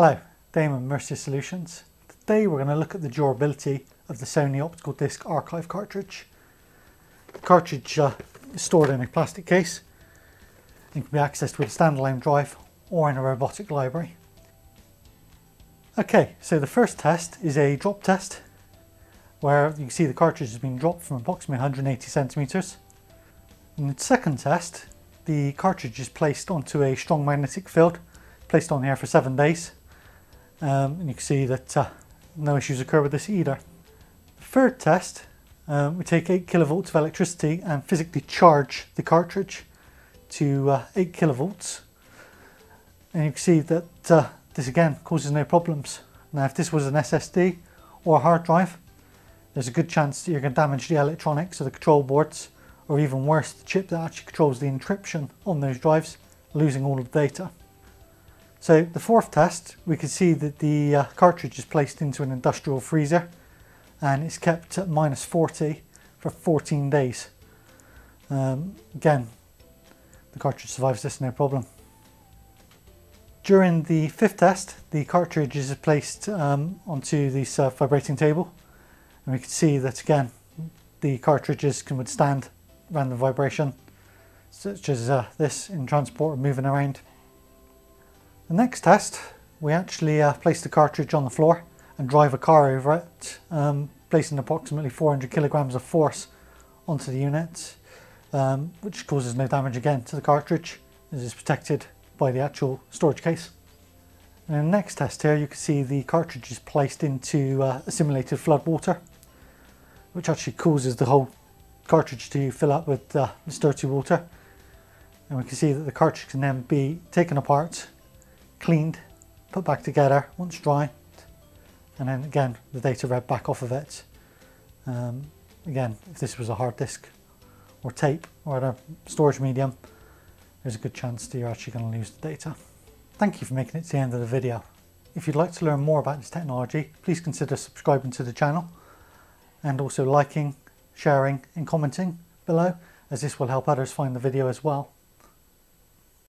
Hello, Damon Mercia Solutions. Today we're going to look at the durability of the Sony Optical Disc Archive cartridge. The cartridge uh, is stored in a plastic case and can be accessed with a standalone drive or in a robotic library. Okay, so the first test is a drop test where you can see the cartridge has been dropped from approximately 180 centimeters. In the second test, the cartridge is placed onto a strong magnetic field, placed on here for seven days. Um, and you can see that uh, no issues occur with this either. The third test, um, we take 8 kilovolts of electricity and physically charge the cartridge to uh, 8 kilovolts. And you can see that uh, this again causes no problems. Now if this was an SSD or a hard drive, there's a good chance that you're going to damage the electronics or the control boards or even worse, the chip that actually controls the encryption on those drives, losing all of the data. So the fourth test, we can see that the uh, cartridge is placed into an industrial freezer and it's kept at minus 40 for 14 days. Um, again, the cartridge survives this no problem. During the fifth test, the cartridge is placed um, onto this uh, vibrating table and we can see that again, the cartridges can withstand random vibration, such as uh, this in transport or moving around. The next test, we actually uh, place the cartridge on the floor and drive a car over it, um, placing approximately 400 kilograms of force onto the unit, um, which causes no damage again to the cartridge, as it's protected by the actual storage case. And in the next test here, you can see the cartridge is placed into uh, a simulated flood water, which actually causes the whole cartridge to fill up with uh, this dirty water. And we can see that the cartridge can then be taken apart cleaned, put back together once dry, and then again the data read back off of it. Um, again, if this was a hard disk or tape or a storage medium, there's a good chance that you're actually going to lose the data. Thank you for making it to the end of the video. If you'd like to learn more about this technology, please consider subscribing to the channel and also liking, sharing and commenting below as this will help others find the video as well.